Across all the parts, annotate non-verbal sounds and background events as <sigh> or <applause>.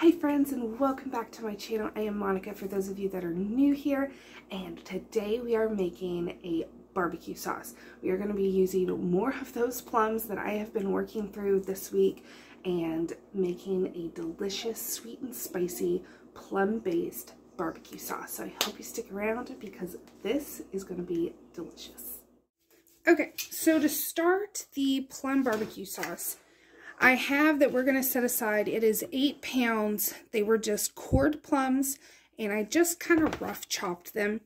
Hi friends and welcome back to my channel. I am Monica for those of you that are new here and today we are making a barbecue sauce. We are going to be using more of those plums that I have been working through this week and making a delicious sweet and spicy plum based barbecue sauce. So I hope you stick around because this is going to be delicious. Okay, so to start the plum barbecue sauce, I have that we're going to set aside. It is eight pounds. They were just cored plums, and I just kind of rough chopped them.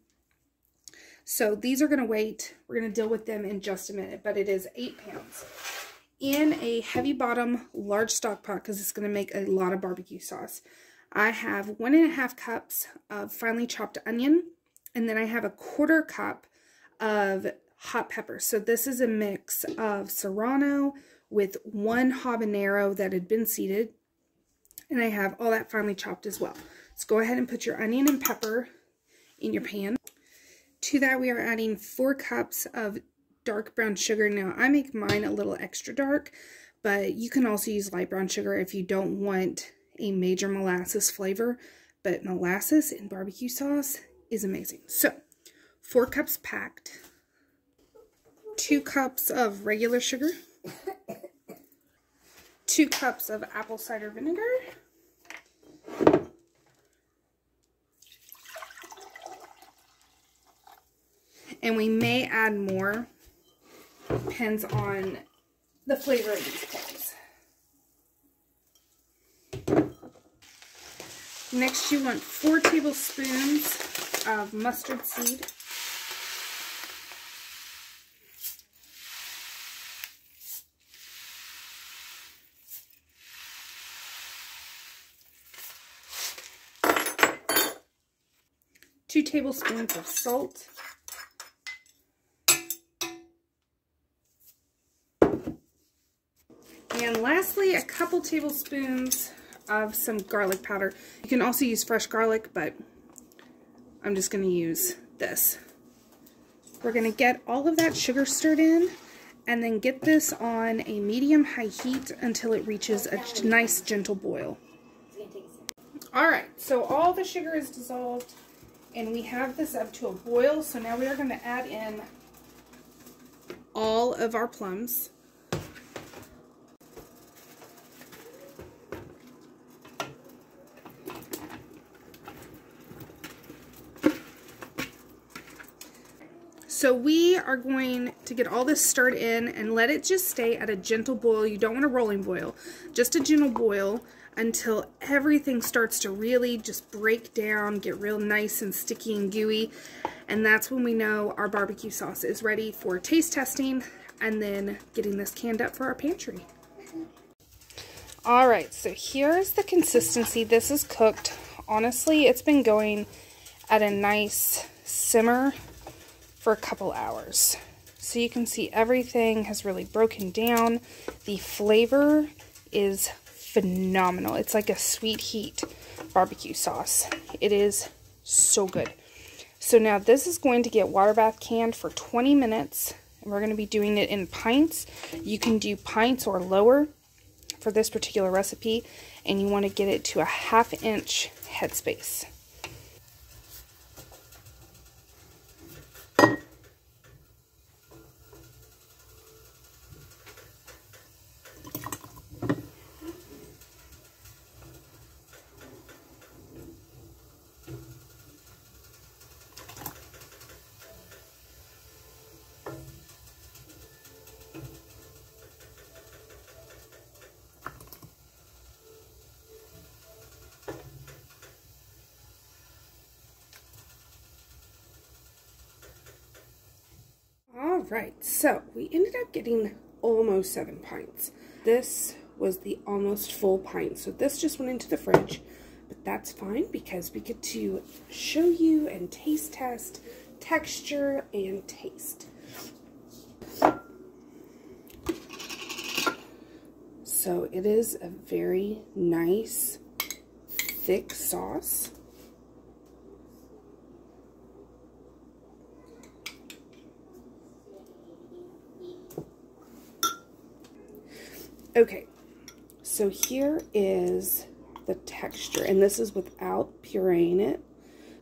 So these are going to wait. We're going to deal with them in just a minute, but it is eight pounds. In a heavy bottom large stock pot, because it's going to make a lot of barbecue sauce, I have one and a half cups of finely chopped onion, and then I have a quarter cup of hot pepper. So this is a mix of serrano, with one habanero that had been seeded. And I have all that finely chopped as well. So go ahead and put your onion and pepper in your pan. To that we are adding four cups of dark brown sugar. Now I make mine a little extra dark, but you can also use light brown sugar if you don't want a major molasses flavor. But molasses in barbecue sauce is amazing. So four cups packed, two cups of regular sugar, two cups of apple cider vinegar. And we may add more, depends on the flavor of these plums. Next you want four tablespoons of mustard seed. Two tablespoons of salt, and lastly, a couple tablespoons of some garlic powder. You can also use fresh garlic, but I'm just going to use this. We're going to get all of that sugar stirred in and then get this on a medium-high heat until it reaches a nice gentle boil. Alright, so all the sugar is dissolved and we have this up to a boil. So now we are going to add in all of our plums. So we are going to get all this stirred in and let it just stay at a gentle boil. You don't want a rolling boil, just a gentle boil until everything starts to really just break down, get real nice and sticky and gooey. And that's when we know our barbecue sauce is ready for taste testing and then getting this canned up for our pantry. All right, so here's the consistency. This is cooked. Honestly, it's been going at a nice simmer for a couple hours. So you can see everything has really broken down. The flavor is phenomenal. It's like a sweet heat barbecue sauce. It is so good. So now this is going to get water bath canned for 20 minutes. And we're going to be doing it in pints. You can do pints or lower for this particular recipe. And you want to get it to a half inch headspace. Right, so we ended up getting almost seven pints. This was the almost full pint, so this just went into the fridge, but that's fine because we get to show you and taste test texture and taste. So it is a very nice, thick sauce. Okay, so here is the texture. And this is without pureeing it.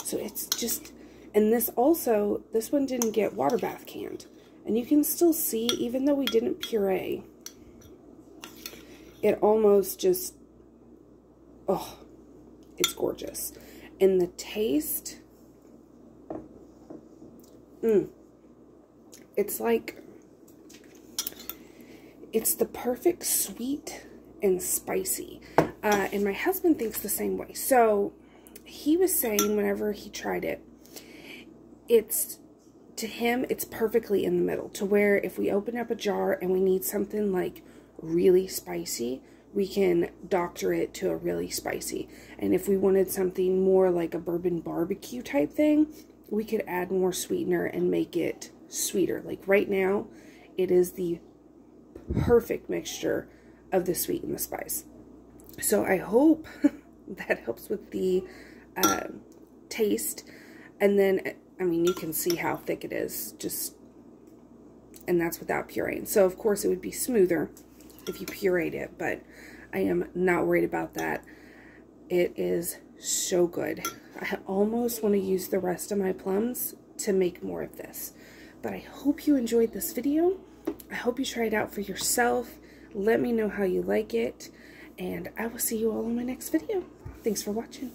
So it's just, and this also, this one didn't get water bath canned. And you can still see, even though we didn't puree, it almost just, oh, it's gorgeous. And the taste, mm, it's like, it's the perfect sweet and spicy. Uh, and my husband thinks the same way. So he was saying whenever he tried it, it's to him, it's perfectly in the middle to where if we open up a jar and we need something like really spicy, we can doctor it to a really spicy. And if we wanted something more like a bourbon barbecue type thing, we could add more sweetener and make it sweeter. Like right now, it is the perfect mixture of the sweet and the spice. So I hope <laughs> that helps with the uh, taste. And then, I mean, you can see how thick it is. Just, and that's without pureeing. So, of course, it would be smoother if you pureed it. But I am not worried about that. It is so good. I almost want to use the rest of my plums to make more of this. But I hope you enjoyed this video. I hope you try it out for yourself. Let me know how you like it. And I will see you all in my next video. Thanks for watching.